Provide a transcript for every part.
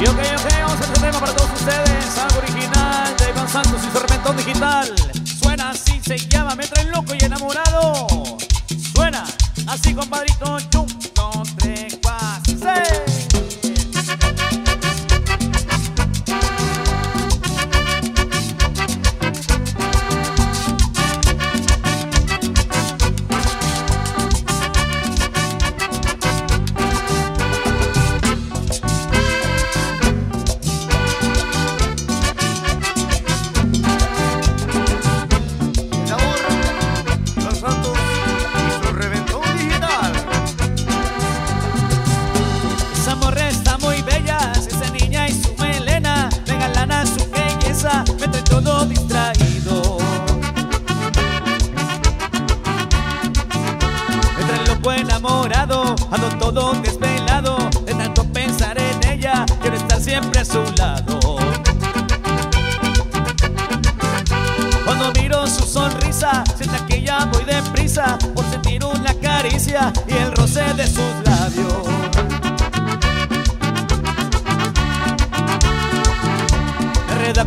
Y ok, ok, vamos a este tema para todos ustedes. Algo original de Iván Santos y su digital. Suena así, se llama Me traen loco y enamorado. Suena así, compadrito. Loco enamorado, ando todo desvelado, de tanto pensar en ella, quiero estar siempre a su lado. Cuando miro su sonrisa, siento que ya voy deprisa por sentir una caricia y el roce de sus labios.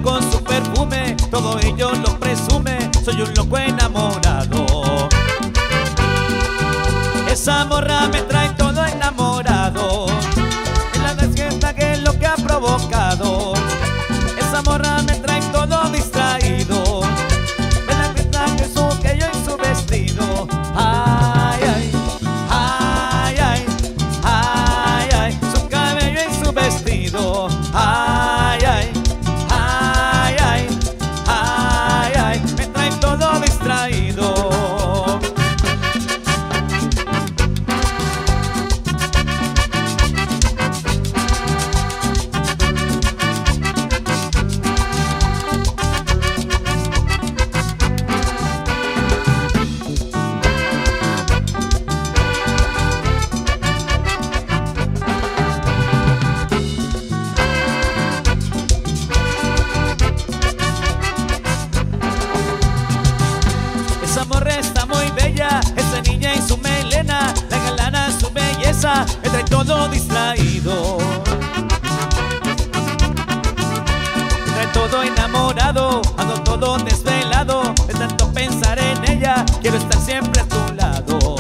Con su perfume, todo ello lo presume, soy un loco Esa belleza, me trae todo distraído. Me trae todo enamorado, ando todo desvelado, de tanto pensar en ella, quiero estar siempre a tu lado.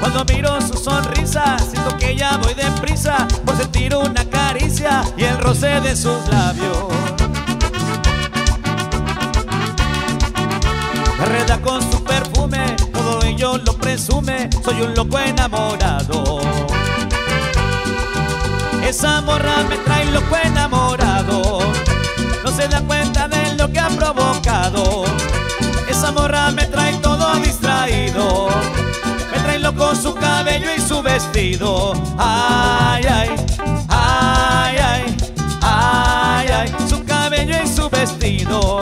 Cuando miro su sonrisa, siento que ya voy deprisa por sentir una caricia y el roce de sus labios. Me con su soy un loco enamorado. Esa morra me trae loco enamorado, no se da cuenta de lo que ha provocado. Esa morra me trae todo distraído, me trae loco su cabello y su vestido. Ay, ay, ay, ay, ay, ay, su cabello y su vestido.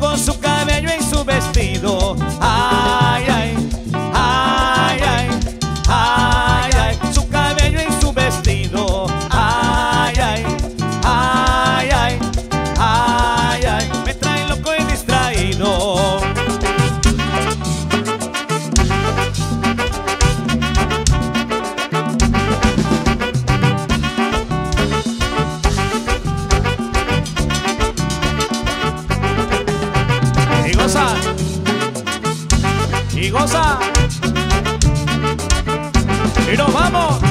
Loco su cabello y su vestido. Y y nos vamos.